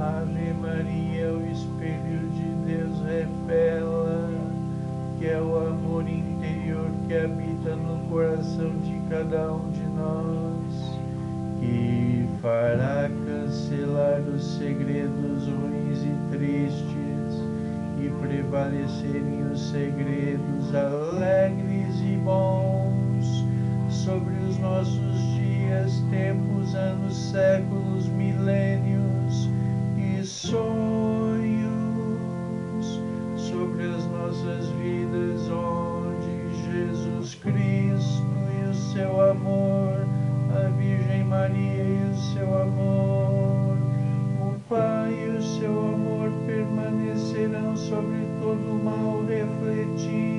Ave Maria, o Espelho de Deus revela que é o amor interior que habita no coração de cada um de nós, que fará cancelar os segredos ruins e tristes e prevalecerem os segredos alegres e bons sobre os nossos dias, tempos, anos, séculos. Sobre todo o mal, refletindo